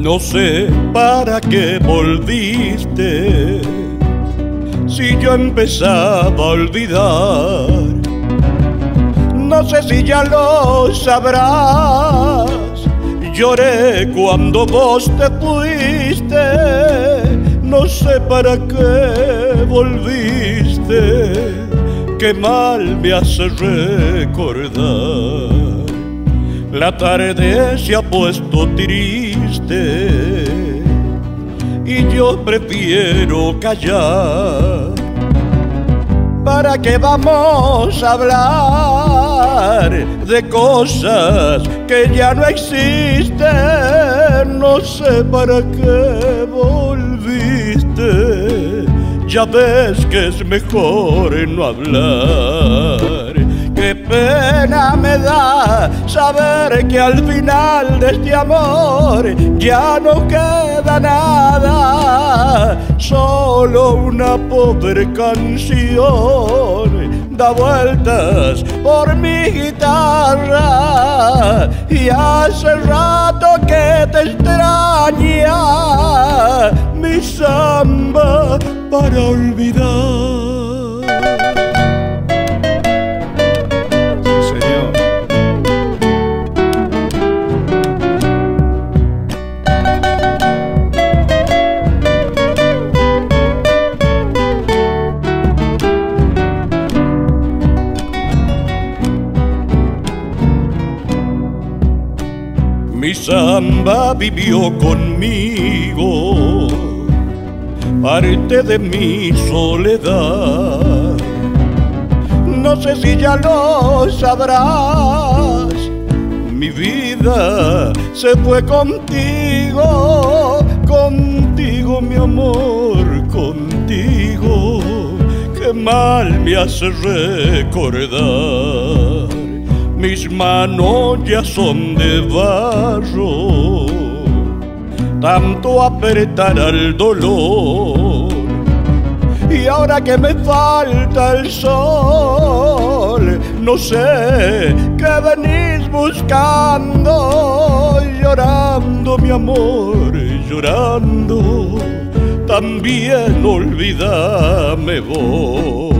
No sé para qué volviste si yo empezaba a olvidar. No sé si ya lo sabrás. Lloré cuando vos te fuiste. No sé para qué volviste. Qué mal me hace recordar. La tarde se ha puesto triste y yo prefiero callar. ¿Para qué vamos a hablar de cosas que ya no existen? No sé para qué volviste. Ya ves que es mejor no hablar saber que al final de este amor ya no queda nada, solo una pobre canción da vueltas por mi guitarra y hace rato que te extraña mi samba para olvidar. Mi samba vivió conmigo, parte de mi soledad. No sé si ya lo sabrás, mi vida se fue contigo, contigo mi amor, contigo. Qué mal me hace recordar mis manos ya son de barro, tanto apretar al dolor. Y ahora que me falta el sol, no sé qué venís buscando, llorando mi amor, llorando. También olvídame vos.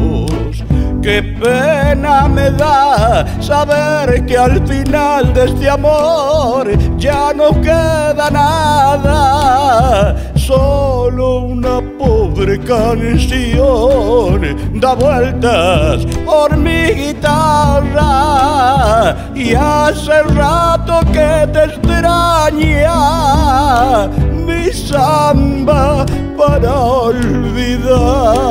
Qué pena me da saber que al final de este amor ya no queda nada, solo una pobre canción da vueltas por mi guitarra y hace rato que te extraña mi samba para olvidar.